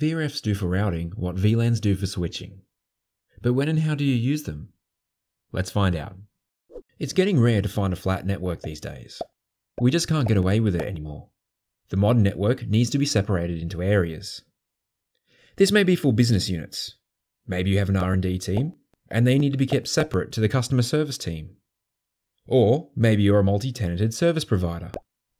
VRFs do for routing what VLANs do for switching. But when and how do you use them? Let's find out. It's getting rare to find a flat network these days. We just can't get away with it anymore. The modern network needs to be separated into areas. This may be for business units. Maybe you have an R&D team and they need to be kept separate to the customer service team. Or maybe you're a multi-tenanted service provider.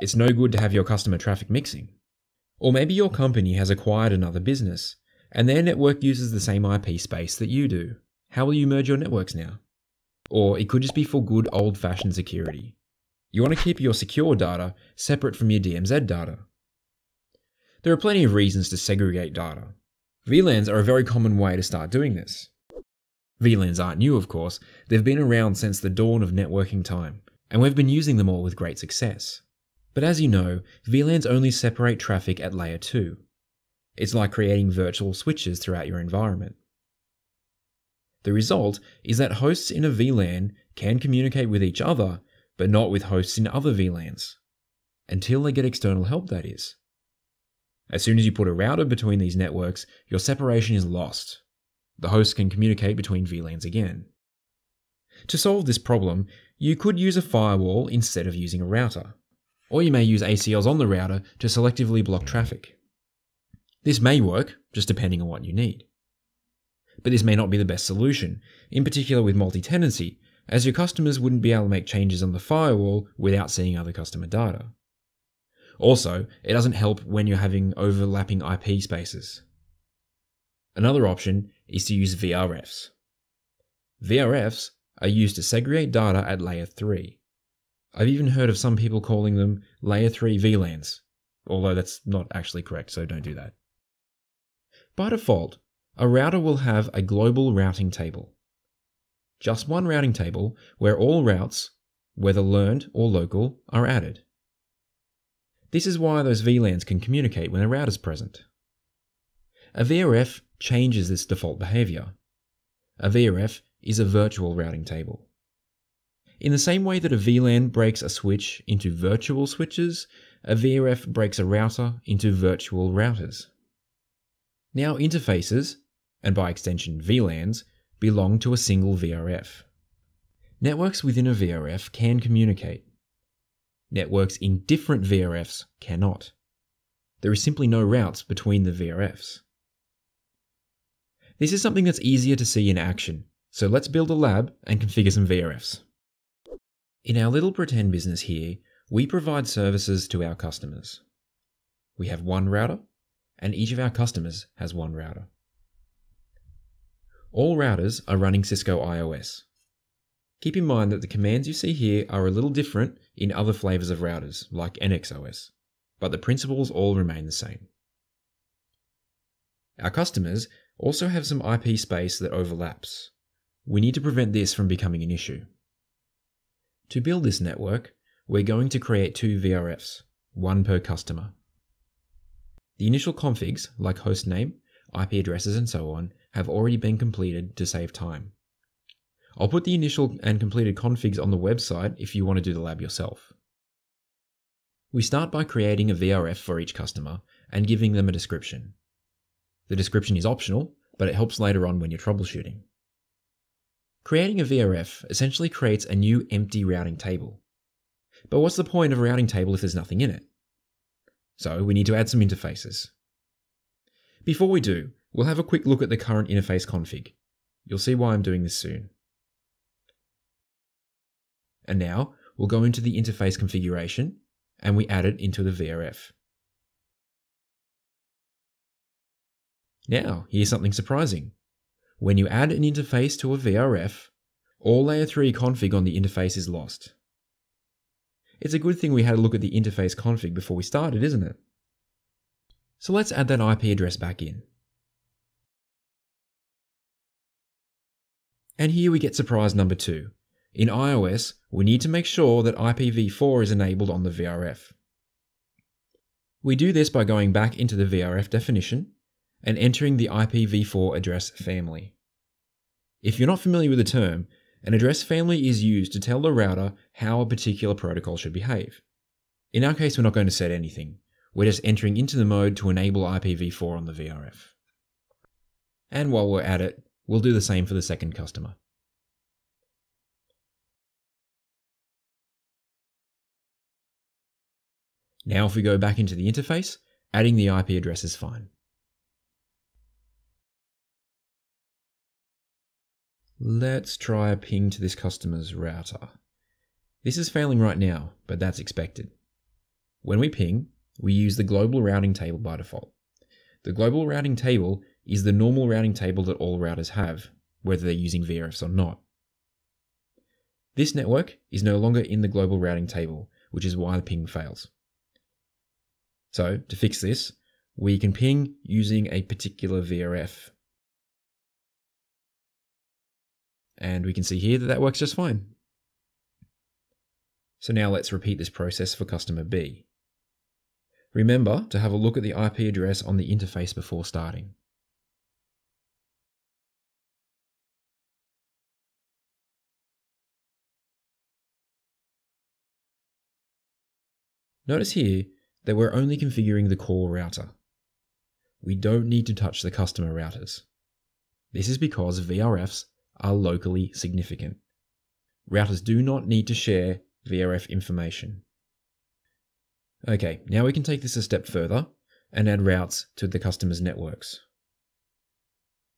It's no good to have your customer traffic mixing. Or maybe your company has acquired another business and their network uses the same IP space that you do. How will you merge your networks now? Or it could just be for good old fashioned security. You want to keep your secure data separate from your DMZ data. There are plenty of reasons to segregate data. VLANs are a very common way to start doing this. VLANs aren't new, of course, they've been around since the dawn of networking time, and we've been using them all with great success. But as you know, VLANs only separate traffic at layer 2. It's like creating virtual switches throughout your environment. The result is that hosts in a VLAN can communicate with each other, but not with hosts in other VLANs. Until they get external help, that is. As soon as you put a router between these networks, your separation is lost. The hosts can communicate between VLANs again. To solve this problem, you could use a firewall instead of using a router. Or you may use ACLs on the router to selectively block traffic. This may work, just depending on what you need. But this may not be the best solution, in particular with multi tenancy, as your customers wouldn't be able to make changes on the firewall without seeing other customer data. Also, it doesn't help when you're having overlapping IP spaces. Another option is to use VRFs. VRFs are used to segregate data at layer 3. I've even heard of some people calling them layer 3 VLANs, although that's not actually correct, so don't do that. By default, a router will have a global routing table. Just one routing table where all routes, whether learned or local, are added. This is why those VLANs can communicate when a router is present. A VRF changes this default behavior. A VRF is a virtual routing table. In the same way that a VLAN breaks a switch into virtual switches, a VRF breaks a router into virtual routers. Now interfaces, and by extension VLANs, belong to a single VRF. Networks within a VRF can communicate, Networks in different VRFs cannot. There is simply no routes between the VRFs. This is something that's easier to see in action, so let's build a lab and configure some VRFs. In our little pretend business here, we provide services to our customers. We have one router, and each of our customers has one router. All routers are running Cisco IOS, Keep in mind that the commands you see here are a little different in other flavors of routers, like NXOS, but the principles all remain the same. Our customers also have some IP space that overlaps. We need to prevent this from becoming an issue. To build this network, we're going to create two VRFs, one per customer. The initial configs, like host name, IP addresses, and so on, have already been completed to save time. I'll put the initial and completed configs on the website if you want to do the lab yourself. We start by creating a VRF for each customer and giving them a description. The description is optional, but it helps later on when you're troubleshooting. Creating a VRF essentially creates a new empty routing table. But what's the point of a routing table if there's nothing in it? So we need to add some interfaces. Before we do, we'll have a quick look at the current interface config. You'll see why I'm doing this soon. And now we'll go into the interface configuration and we add it into the VRF. Now, here's something surprising. When you add an interface to a VRF, all layer 3 config on the interface is lost. It's a good thing we had a look at the interface config before we started, isn't it? So let's add that IP address back in. And here we get surprise number 2. In IOS, we need to make sure that IPv4 is enabled on the VRF. We do this by going back into the VRF definition and entering the IPv4 address family. If you're not familiar with the term, an address family is used to tell the router how a particular protocol should behave. In our case, we're not going to set anything. we're just entering into the mode to enable IPv4 on the VRF. And while we're at it, we'll do the same for the second customer. Now if we go back into the interface, adding the IP address is fine. Let's try a ping to this customer's router. This is failing right now, but that's expected. When we ping, we use the global routing table by default. The global routing table is the normal routing table that all routers have, whether they're using VRFs or not. This network is no longer in the global routing table, which is why the ping fails. So to fix this, we can ping using a particular VRF. And we can see here that that works just fine. So now let's repeat this process for customer B. Remember to have a look at the IP address on the interface before starting. Notice here that we're only configuring the core router. We don't need to touch the customer routers. This is because VRFs are locally significant. Routers do not need to share VRF information. Okay, now we can take this a step further and add routes to the customer's networks.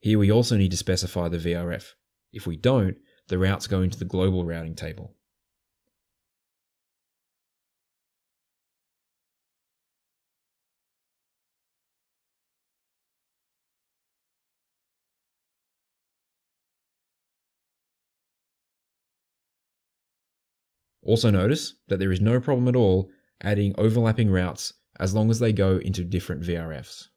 Here we also need to specify the VRF. If we don't, the routes go into the global routing table. Also notice that there is no problem at all adding overlapping routes as long as they go into different VRFs.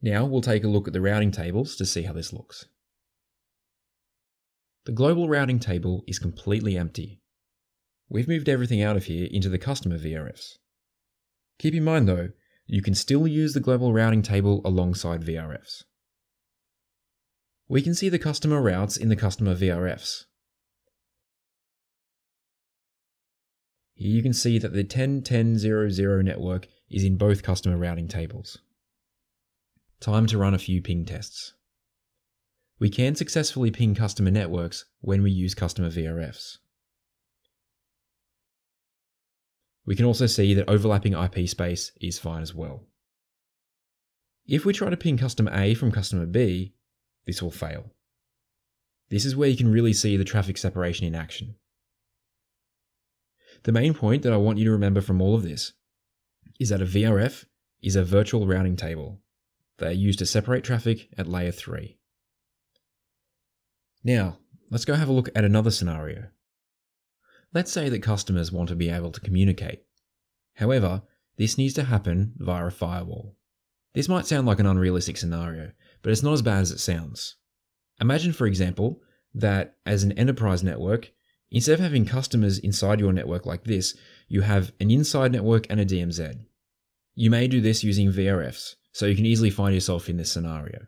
Now we'll take a look at the routing tables to see how this looks. The global routing table is completely empty. We've moved everything out of here into the customer VRFs. Keep in mind though, you can still use the global routing table alongside VRFs. We can see the customer routes in the customer VRFs, Here you can see that the 10.10.0.0 network is in both customer routing tables. Time to run a few ping tests. We can successfully ping customer networks when we use customer VRFs. We can also see that overlapping IP space is fine as well. If we try to ping customer A from customer B, this will fail. This is where you can really see the traffic separation in action. The main point that I want you to remember from all of this is that a VRF is a virtual routing table. They are used to separate traffic at layer 3. Now, let's go have a look at another scenario. Let's say that customers want to be able to communicate. However, this needs to happen via a firewall. This might sound like an unrealistic scenario, but it's not as bad as it sounds. Imagine, for example, that as an enterprise network, Instead of having customers inside your network like this, you have an inside network and a DMZ. You may do this using VRFs, so you can easily find yourself in this scenario.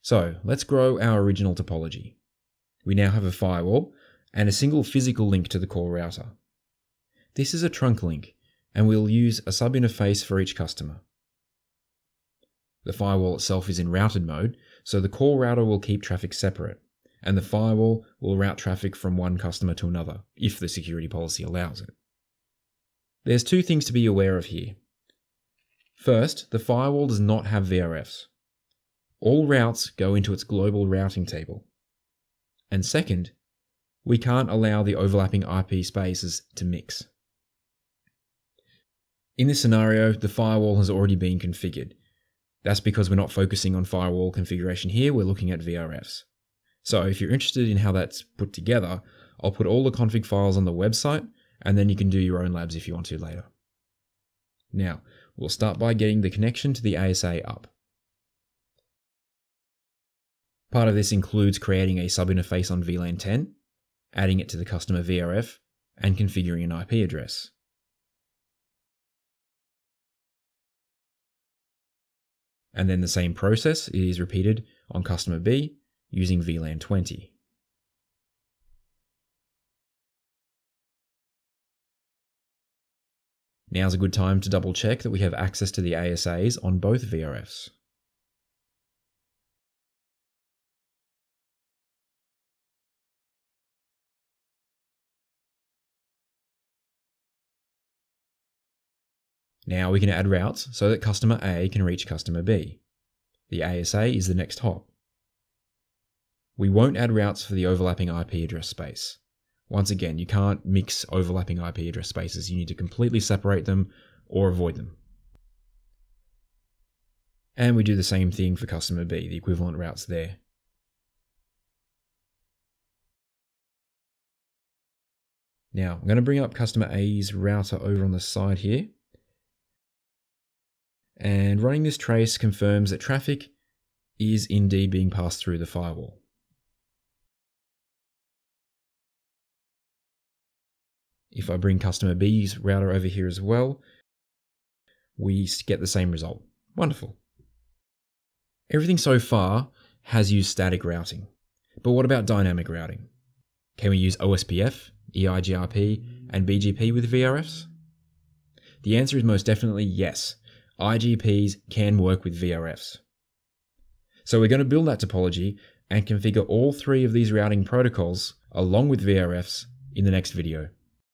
So let's grow our original topology. We now have a firewall and a single physical link to the core router. This is a trunk link, and we'll use a sub-interface for each customer. The firewall itself is in routed mode, so the core router will keep traffic separate and the firewall will route traffic from one customer to another, if the security policy allows it. There's two things to be aware of here. First, the firewall does not have VRFs. All routes go into its global routing table. And second, we can't allow the overlapping IP spaces to mix. In this scenario, the firewall has already been configured. That's because we're not focusing on firewall configuration here, we're looking at VRFs. So if you're interested in how that's put together, I'll put all the config files on the website and then you can do your own labs if you want to later. Now, we'll start by getting the connection to the ASA up. Part of this includes creating a subinterface on VLAN 10, adding it to the customer VRF, and configuring an IP address. And then the same process is repeated on customer B using VLAN 20. Now's a good time to double check that we have access to the ASAs on both VRFs. Now we can add routes so that customer A can reach customer B. The ASA is the next hop. We won't add routes for the overlapping IP address space. Once again, you can't mix overlapping IP address spaces. You need to completely separate them or avoid them. And we do the same thing for customer B, the equivalent routes there. Now, I'm going to bring up customer A's router over on the side here. And running this trace confirms that traffic is indeed being passed through the firewall. If I bring customer B's router over here as well, we get the same result. Wonderful. Everything so far has used static routing. But what about dynamic routing? Can we use OSPF, EIGRP, and BGP with VRFs? The answer is most definitely yes, IGPs can work with VRFs. So we're going to build that topology and configure all three of these routing protocols along with VRFs in the next video.